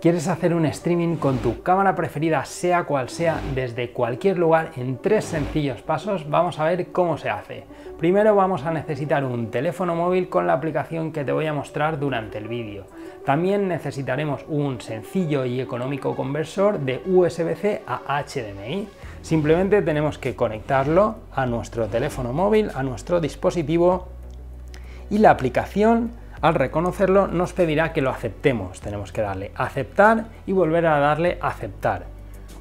¿Quieres hacer un streaming con tu cámara preferida, sea cual sea, desde cualquier lugar en tres sencillos pasos? Vamos a ver cómo se hace. Primero vamos a necesitar un teléfono móvil con la aplicación que te voy a mostrar durante el vídeo. También necesitaremos un sencillo y económico conversor de USB-C a HDMI. Simplemente tenemos que conectarlo a nuestro teléfono móvil, a nuestro dispositivo y la aplicación al reconocerlo nos pedirá que lo aceptemos. Tenemos que darle aceptar y volver a darle aceptar.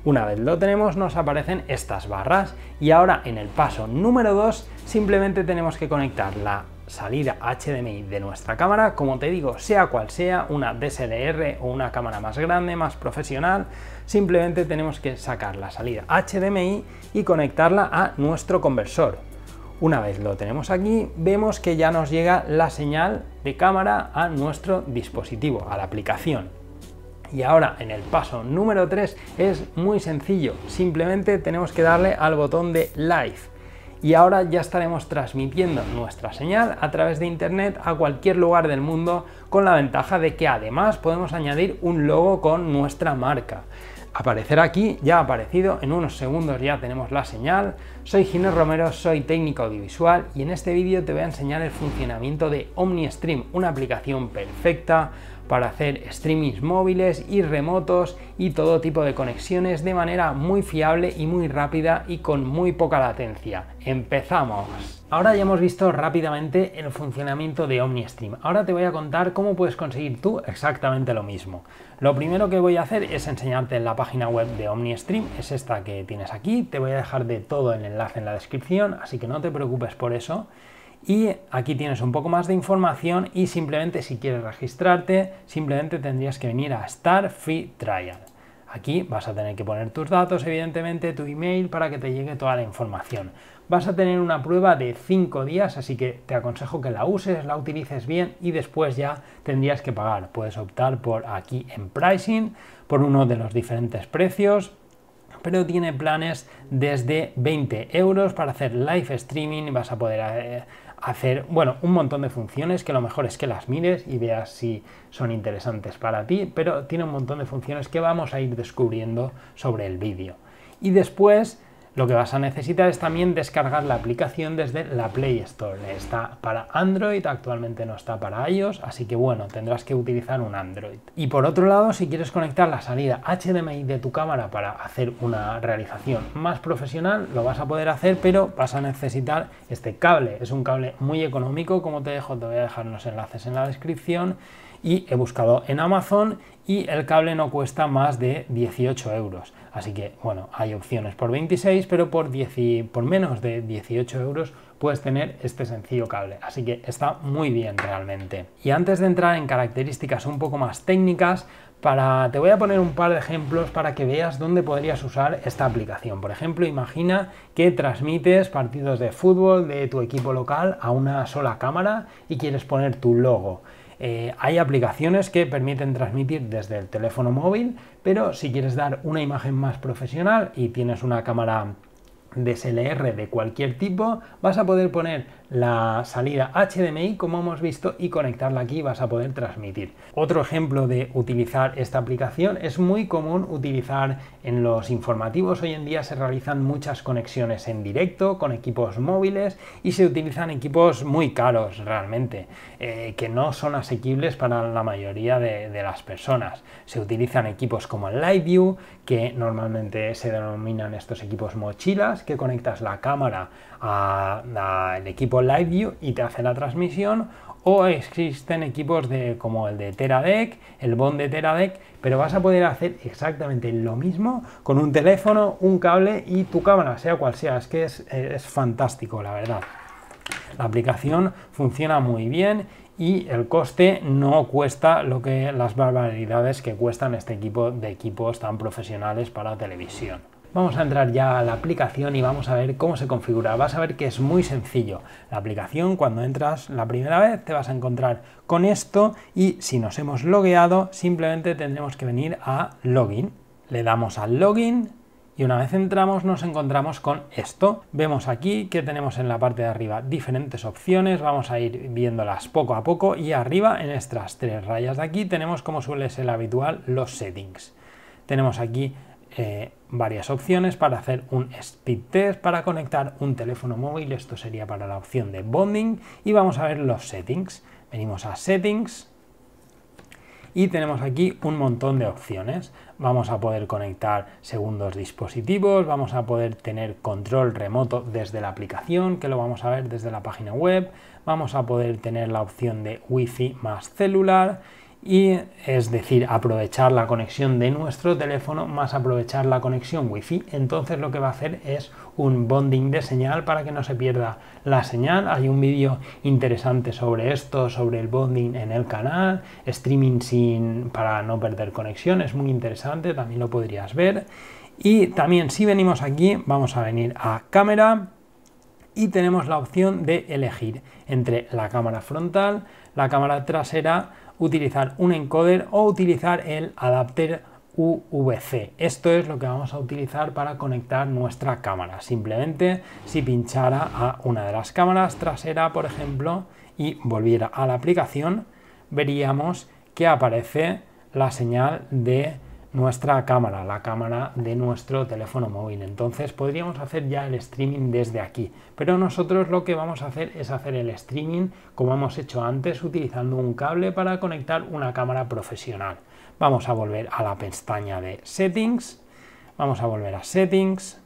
Una vez lo tenemos nos aparecen estas barras y ahora en el paso número 2 simplemente tenemos que conectar la salida HDMI de nuestra cámara, como te digo, sea cual sea, una DSLR o una cámara más grande, más profesional, simplemente tenemos que sacar la salida HDMI y conectarla a nuestro conversor. Una vez lo tenemos aquí, vemos que ya nos llega la señal de cámara a nuestro dispositivo, a la aplicación. Y ahora en el paso número 3 es muy sencillo, simplemente tenemos que darle al botón de Live. Y ahora ya estaremos transmitiendo nuestra señal a través de internet a cualquier lugar del mundo con la ventaja de que además podemos añadir un logo con nuestra marca aparecer aquí, ya ha aparecido, en unos segundos ya tenemos la señal. Soy Ginés Romero, soy técnico audiovisual y en este vídeo te voy a enseñar el funcionamiento de OmniStream, una aplicación perfecta para hacer streamings móviles y remotos y todo tipo de conexiones de manera muy fiable y muy rápida y con muy poca latencia. ¡Empezamos! Ahora ya hemos visto rápidamente el funcionamiento de OmniStream. Ahora te voy a contar cómo puedes conseguir tú exactamente lo mismo. Lo primero que voy a hacer es enseñarte la página web de OmniStream, es esta que tienes aquí. Te voy a dejar de todo el enlace en la descripción, así que no te preocupes por eso. Y aquí tienes un poco más de información y simplemente si quieres registrarte, simplemente tendrías que venir a Start Free Trial. Aquí vas a tener que poner tus datos, evidentemente, tu email para que te llegue toda la información. Vas a tener una prueba de 5 días, así que te aconsejo que la uses, la utilices bien y después ya tendrías que pagar. Puedes optar por aquí en pricing, por uno de los diferentes precios, pero tiene planes desde 20 euros para hacer live streaming, vas a poder eh, hacer, bueno, un montón de funciones que lo mejor es que las mires y veas si son interesantes para ti, pero tiene un montón de funciones que vamos a ir descubriendo sobre el vídeo. Y después lo que vas a necesitar es también descargar la aplicación desde la Play Store. Está para Android, actualmente no está para iOS, así que bueno, tendrás que utilizar un Android. Y por otro lado, si quieres conectar la salida HDMI de tu cámara para hacer una realización más profesional, lo vas a poder hacer, pero vas a necesitar este cable. Es un cable muy económico, como te dejo, te voy a dejar los enlaces en la descripción y he buscado en Amazon y el cable no cuesta más de 18 euros. Así que, bueno, hay opciones por 26, pero por, 10 por menos de 18 euros puedes tener este sencillo cable. Así que está muy bien realmente. Y antes de entrar en características un poco más técnicas, para, te voy a poner un par de ejemplos para que veas dónde podrías usar esta aplicación. Por ejemplo, imagina que transmites partidos de fútbol de tu equipo local a una sola cámara y quieres poner tu logo. Eh, hay aplicaciones que permiten transmitir desde el teléfono móvil, pero si quieres dar una imagen más profesional y tienes una cámara DSLR de cualquier tipo, vas a poder poner la salida HDMI como hemos visto y conectarla aquí vas a poder transmitir. Otro ejemplo de utilizar esta aplicación es muy común utilizar en los informativos. Hoy en día se realizan muchas conexiones en directo con equipos móviles y se utilizan equipos muy caros realmente, eh, que no son asequibles para la mayoría de, las personas. Se utilizan equipos como el LiveView, que normalmente se denominan estos equipos mochilas, que conectas la cámara al equipo LiveView y te hace la transmisión o existen equipos de, como el de Teradek, el Bond de Teradek, pero vas a poder hacer exactamente lo mismo con un teléfono, un cable y tu cámara, sea cual sea. Es que es, es fantástico, la verdad. La aplicación funciona muy bien y el coste no cuesta lo que las barbaridades que cuestan este equipo de equipos tan profesionales para televisión. Vamos a entrar ya a la aplicación y vamos a ver cómo se configura. Vas a ver que es muy sencillo. La aplicación, cuando entras la primera vez, te vas a encontrar con esto y si nos hemos logueado, simplemente tendremos que venir a Login. Le damos al Login y una vez entramos nos encontramos con esto. Vemos aquí que tenemos en la parte de arriba diferentes opciones, vamos a ir viéndolas poco a poco y arriba en estas tres rayas de aquí tenemos como suele ser habitual los settings. Tenemos aquí eh, varias opciones para hacer un speed test, para conectar un teléfono móvil, esto sería para la opción de bonding. Y vamos a ver los settings. Venimos a settings, y tenemos aquí un montón de opciones. Vamos a poder conectar segundos dispositivos, vamos a poder tener control remoto desde la aplicación, que lo vamos a ver desde la página web, vamos a poder tener la opción de Wi-Fi más celular y es decir, aprovechar la conexión de nuestro teléfono más aprovechar la conexión Wi-Fi. Entonces lo que va a hacer es un bonding de señal para que no se pierda la señal. Hay un vídeo interesante sobre esto, sobre el bonding en el canal, streaming sin para no perder conexión, es muy interesante, también lo podrías ver. Y también si venimos aquí, vamos a venir a cámara y tenemos la opción de elegir entre la cámara frontal, la cámara trasera utilizar un encoder o utilizar el adapter UVC. Esto es lo que vamos a utilizar para conectar nuestra cámara. Simplemente si pinchara a una de las cámaras trasera, por ejemplo, y volviera a la aplicación, veríamos que aparece la señal de nuestra cámara, la cámara de nuestro teléfono móvil. Entonces podríamos hacer ya el streaming desde aquí, pero nosotros lo que vamos a hacer es hacer el streaming como hemos hecho antes utilizando un cable para conectar una cámara profesional. Vamos a volver a la pestaña de settings, vamos a volver a settings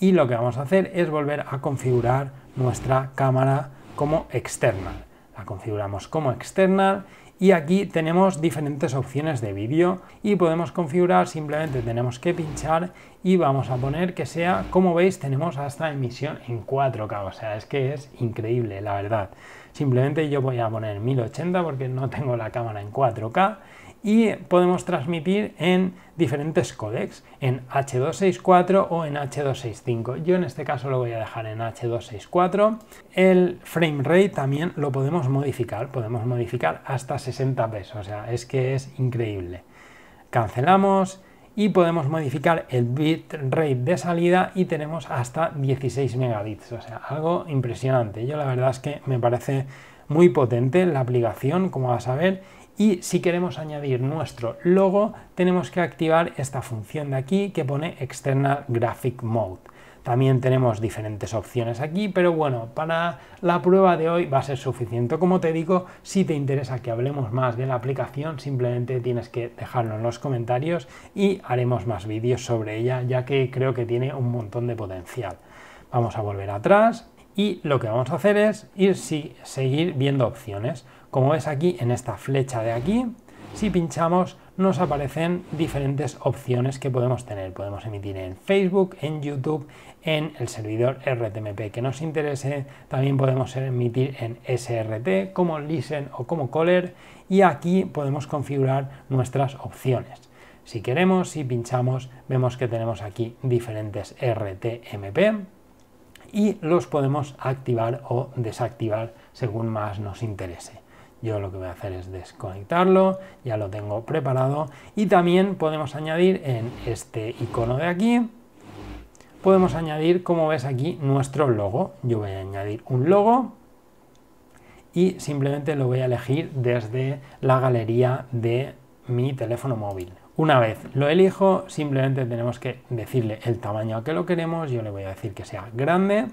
y lo que vamos a hacer es volver a configurar nuestra cámara como external. La configuramos como external y aquí tenemos diferentes opciones de vídeo y podemos configurar, simplemente tenemos que pinchar y vamos a poner que sea, como veis tenemos hasta emisión en 4K, o sea es que es increíble la verdad. Simplemente yo voy a poner 1080 porque no tengo la cámara en 4K y podemos transmitir en diferentes códecs, en H264 o en H265. Yo en este caso lo voy a dejar en H264. El frame rate también lo podemos modificar, podemos modificar hasta 60 pesos, o sea, es que es increíble. Cancelamos y podemos modificar el bit rate de salida y tenemos hasta 16 megabits, o sea, algo impresionante. Yo la verdad es que me parece muy potente la aplicación, como vas a ver, y si queremos añadir nuestro logo tenemos que activar esta función de aquí que pone External Graphic Mode. También tenemos diferentes opciones aquí, pero bueno, para la prueba de hoy va a ser suficiente. Como te digo, si te interesa que hablemos más de la aplicación, simplemente tienes que dejarlo en los comentarios y haremos más vídeos sobre ella, ya que creo que tiene un montón de potencial. Vamos a volver atrás y lo que vamos a hacer es ir seguir viendo opciones. Como ves aquí en esta flecha de aquí, si pinchamos nos aparecen diferentes opciones que podemos tener. Podemos emitir en Facebook, en YouTube, en el servidor RTMP que nos interese. También podemos emitir en SRT como Listen o como Caller y aquí podemos configurar nuestras opciones. Si queremos, si pinchamos, vemos que tenemos aquí diferentes RTMP y los podemos activar o desactivar según más nos interese. Yo lo que voy a hacer es desconectarlo, ya lo tengo preparado y también podemos añadir en este icono de aquí, podemos añadir, como ves aquí, nuestro logo. Yo voy a añadir un logo y simplemente lo voy a elegir desde la galería de mi teléfono móvil. Una vez lo elijo, simplemente tenemos que decirle el tamaño a que lo queremos. Yo le voy a decir que sea grande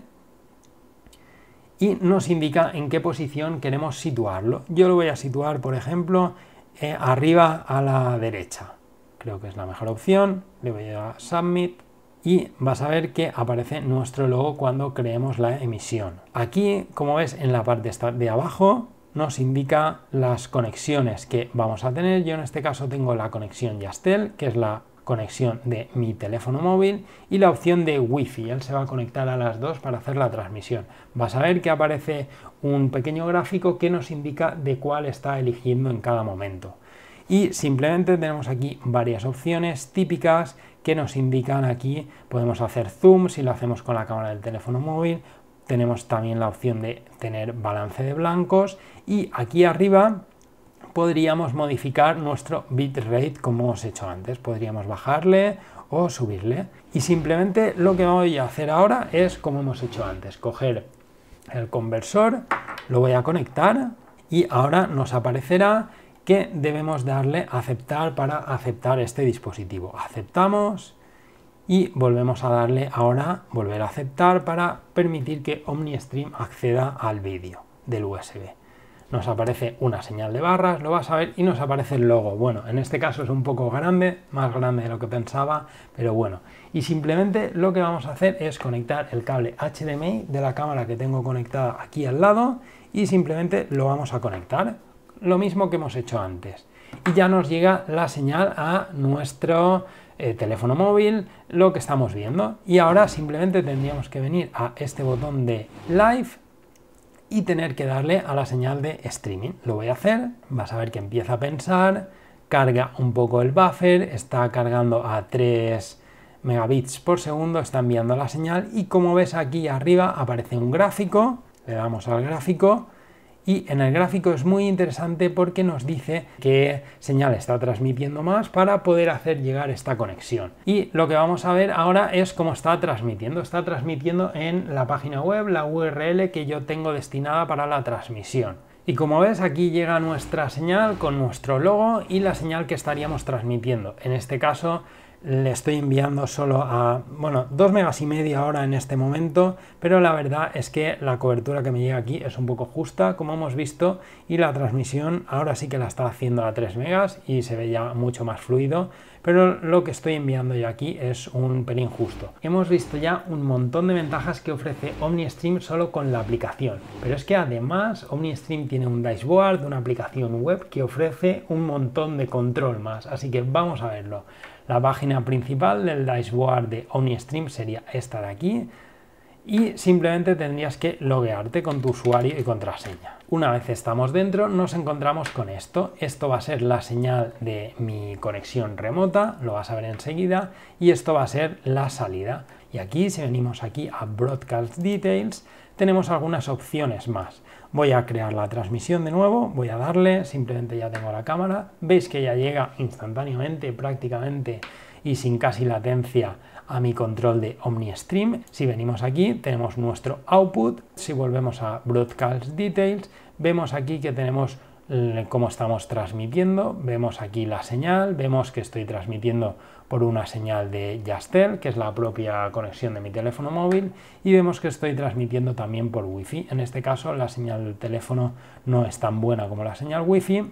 y nos indica en qué posición queremos situarlo. Yo lo voy a situar, por ejemplo, eh, arriba a la derecha. Creo que es la mejor opción. Le voy a Submit y vas a ver que aparece nuestro logo cuando creemos la emisión. Aquí, como ves, en la parte de abajo nos indica las conexiones que vamos a tener. Yo en este caso tengo la conexión Yastel, que es la conexión de mi teléfono móvil y la opción de Wi-Fi. Él se va a conectar a las dos para hacer la transmisión. Vas a ver que aparece un pequeño gráfico que nos indica de cuál está eligiendo en cada momento. Y simplemente tenemos aquí varias opciones típicas que nos indican aquí, podemos hacer zoom si lo hacemos con la cámara del teléfono móvil, tenemos también la opción de tener balance de blancos y aquí arriba podríamos modificar nuestro bitrate como hemos hecho antes. Podríamos bajarle o subirle. Y simplemente lo que voy a hacer ahora es como hemos hecho antes, coger el conversor, lo voy a conectar y ahora nos aparecerá que debemos darle aceptar para aceptar este dispositivo. Aceptamos y volvemos a darle ahora volver a aceptar para permitir que OmniStream acceda al vídeo del USB nos aparece una señal de barras, lo vas a ver, y nos aparece el logo. Bueno, en este caso es un poco grande, más grande de lo que pensaba, pero bueno. Y simplemente lo que vamos a hacer es conectar el cable HDMI de la cámara que tengo conectada aquí al lado y simplemente lo vamos a conectar. Lo mismo que hemos hecho antes. Y ya nos llega la señal a nuestro eh, teléfono móvil, lo que estamos viendo. Y ahora simplemente tendríamos que venir a este botón de Live y tener que darle a la señal de streaming. Lo voy a hacer, vas a ver que empieza a pensar, carga un poco el buffer, está cargando a 3 megabits por segundo, está enviando la señal y como ves aquí arriba aparece un gráfico, le damos al gráfico y en el gráfico es muy interesante porque nos dice qué señal está transmitiendo más para poder hacer llegar esta conexión. Y lo que vamos a ver ahora es cómo está transmitiendo. Está transmitiendo en la página web la URL que yo tengo destinada para la transmisión. Y como ves aquí llega nuestra señal con nuestro logo y la señal que estaríamos transmitiendo. En este caso le estoy enviando solo a, bueno, dos megas y media ahora en este momento, pero la verdad es que la cobertura que me llega aquí es un poco justa, como hemos visto, y la transmisión ahora sí que la está haciendo a 3 megas y se ve ya mucho más fluido, pero lo que estoy enviando yo aquí es un pelín justo. Hemos visto ya un montón de ventajas que ofrece OmniStream solo con la aplicación, pero es que además OmniStream tiene un dashboard, una aplicación web que ofrece un montón de control más, así que vamos a verlo. La página principal del dashboard de OmniStream sería esta de aquí y simplemente tendrías que loguearte con tu usuario y contraseña. Una vez estamos dentro nos encontramos con esto. Esto va a ser la señal de mi conexión remota, lo vas a ver enseguida, y esto va a ser la salida. Y aquí si venimos aquí a Broadcast Details tenemos algunas opciones más. Voy a crear la transmisión de nuevo, voy a darle, simplemente ya tengo la cámara, veis que ya llega instantáneamente prácticamente y sin casi latencia a mi control de OmniStream. Si venimos aquí tenemos nuestro output, si volvemos a Broadcast Details vemos aquí que tenemos cómo estamos transmitiendo, vemos aquí la señal, vemos que estoy transmitiendo por una señal de Yastel, que es la propia conexión de mi teléfono móvil, y vemos que estoy transmitiendo también por Wi-Fi. En este caso la señal del teléfono no es tan buena como la señal Wi-Fi.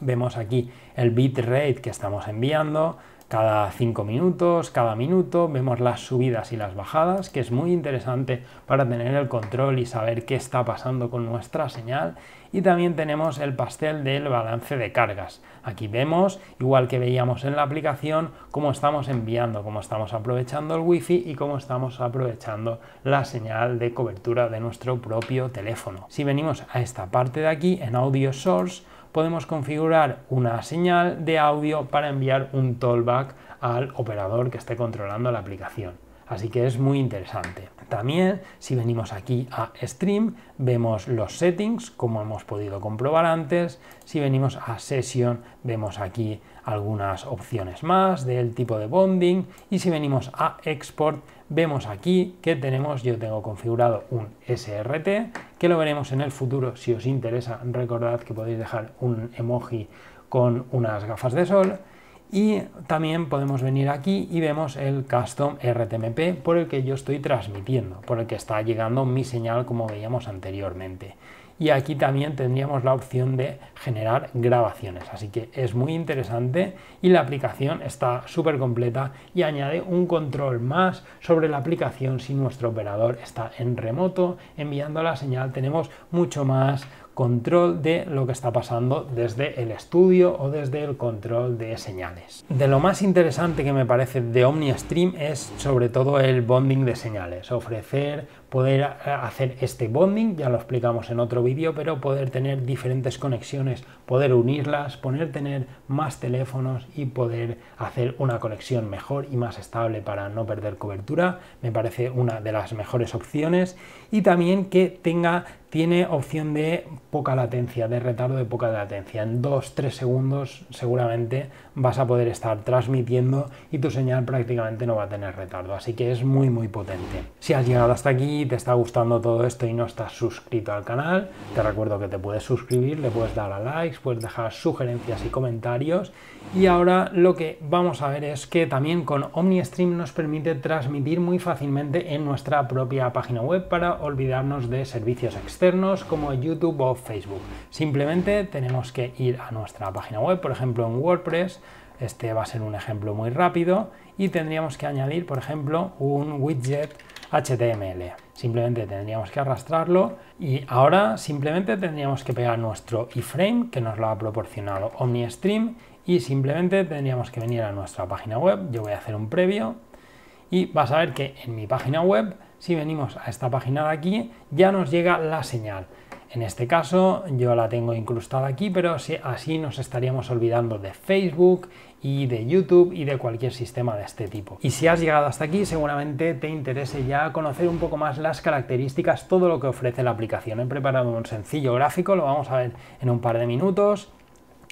Vemos aquí el bitrate que estamos enviando, cada 5 minutos, cada minuto, vemos las subidas y las bajadas, que es muy interesante para tener el control y saber qué está pasando con nuestra señal. Y también tenemos el pastel del balance de cargas. Aquí vemos, igual que veíamos en la aplicación, cómo estamos enviando, cómo estamos aprovechando el wifi y cómo estamos aprovechando la señal de cobertura de nuestro propio teléfono. Si venimos a esta parte de aquí, en Audio Source, podemos configurar una señal de audio para enviar un tollback al operador que esté controlando la aplicación. Así que es muy interesante. También, si venimos aquí a Stream, vemos los settings, como hemos podido comprobar antes. Si venimos a Session, vemos aquí algunas opciones más del tipo de bonding. Y si venimos a Export, vemos aquí que tenemos, yo tengo configurado un SRT, que lo veremos en el futuro. Si os interesa, recordad que podéis dejar un emoji con unas gafas de sol. Y también podemos venir aquí y vemos el custom RTMP por el que yo estoy transmitiendo, por el que está llegando mi señal como veíamos anteriormente y aquí también tendríamos la opción de generar grabaciones así que es muy interesante y la aplicación está súper completa y añade un control más sobre la aplicación si nuestro operador está en remoto enviando la señal tenemos mucho más control de lo que está pasando desde el estudio o desde el control de señales. De lo más interesante que me parece de OmniStream es sobre todo el bonding de señales, ofrecer poder eh, hacer este bonding, ya lo explicamos en otro vídeo, pero poder tener diferentes conexiones, poder unirlas, poder tener más teléfonos y poder hacer una conexión mejor y más estable para no perder cobertura, me parece una de las mejores opciones y también que tenga tiene opción de poca latencia, de retardo de poca latencia. En 2-3 segundos seguramente vas a poder estar transmitiendo y tu señal prácticamente no va a tener retardo. Así que es muy muy potente. Si has llegado hasta aquí y te está gustando todo esto y no estás suscrito al canal, te recuerdo que te puedes suscribir, le puedes dar a likes, puedes dejar sugerencias y comentarios. Y ahora lo que vamos a ver es que también con OmniStream nos permite transmitir muy fácilmente en nuestra propia página web para olvidarnos de servicios externos como YouTube o Facebook. Simplemente tenemos que ir a nuestra página web, por ejemplo en WordPress, este va a ser un ejemplo muy rápido y tendríamos que añadir, por ejemplo, un widget HTML. Simplemente tendríamos que arrastrarlo y ahora simplemente tendríamos que pegar nuestro iframe que nos lo ha proporcionado OmniStream y simplemente tendríamos que venir a nuestra página web. Yo voy a hacer un previo y vas a ver que en mi página web, si venimos a esta página de aquí, ya nos llega la señal. En este caso yo la tengo incrustada aquí, pero así nos estaríamos olvidando de Facebook y de YouTube y de cualquier sistema de este tipo. Y si has llegado hasta aquí, seguramente te interese ya conocer un poco más las características, todo lo que ofrece la aplicación. He preparado un sencillo gráfico, lo vamos a ver en un par de minutos.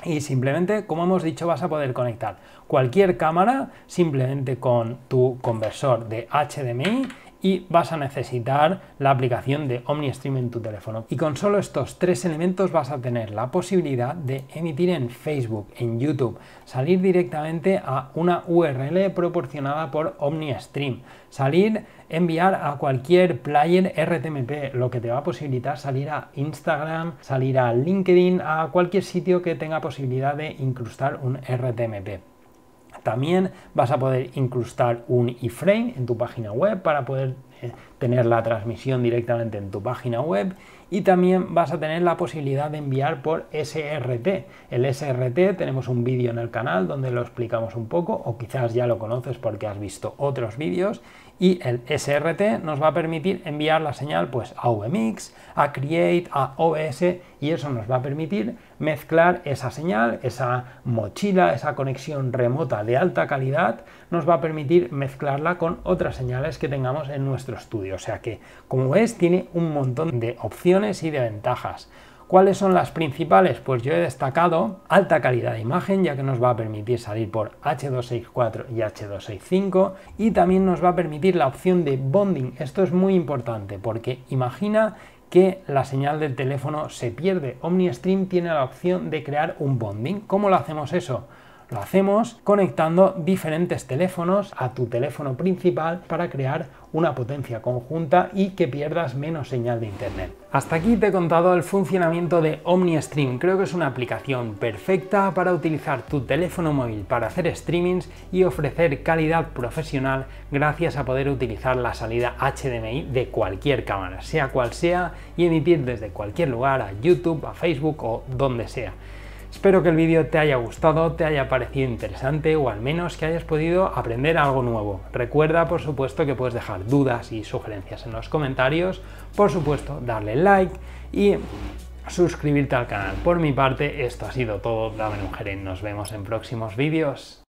Y simplemente, como hemos dicho, vas a poder conectar cualquier cámara simplemente con tu conversor de HDMI y vas a necesitar la aplicación de OmniStream en tu teléfono. Y con solo estos tres elementos vas a tener la posibilidad de emitir en Facebook, en YouTube, salir directamente a una URL proporcionada por OmniStream, salir, enviar a cualquier player RTMP, lo que te va a posibilitar salir a Instagram, salir a LinkedIn, a cualquier sitio que tenga posibilidad de incrustar un RTMP. También vas a poder incrustar un iframe en tu página web para poder eh, tener la transmisión directamente en tu página web y también vas a tener la posibilidad de enviar por SRT. El SRT tenemos un vídeo en el canal donde lo explicamos un poco o quizás ya lo conoces porque has visto otros vídeos y el SRT nos va a permitir enviar la señal pues a VMix, a Create, a OBS y eso nos va a permitir mezclar esa señal, esa mochila, esa conexión remota de alta calidad, nos va a permitir mezclarla con otras señales que tengamos en nuestro estudio. O sea que, como ves, tiene un montón de opciones y de ventajas. ¿Cuáles son las principales? Pues yo he destacado alta calidad de imagen, ya que nos va a permitir salir por H264 y H265 y también nos va a permitir la opción de bonding. Esto es muy importante porque imagina que la señal del teléfono se pierde. OmniStream tiene la opción de crear un bonding. ¿Cómo lo hacemos eso? Lo hacemos conectando diferentes teléfonos a tu teléfono principal para crear una potencia conjunta y que pierdas menos señal de internet. Hasta aquí te he contado el funcionamiento de OmniStream. Creo que es una aplicación perfecta para utilizar tu teléfono móvil para hacer streamings y ofrecer calidad profesional gracias a poder utilizar la salida HDMI de cualquier cámara, sea cual sea, y emitir desde cualquier lugar a YouTube, a Facebook o donde sea. Espero que el vídeo te haya gustado, te haya parecido interesante o al menos que hayas podido aprender algo nuevo. Recuerda por supuesto que puedes dejar dudas y sugerencias en los comentarios, por supuesto darle like y suscribirte al canal. Por mi parte esto ha sido todo, dame un nos vemos en próximos vídeos.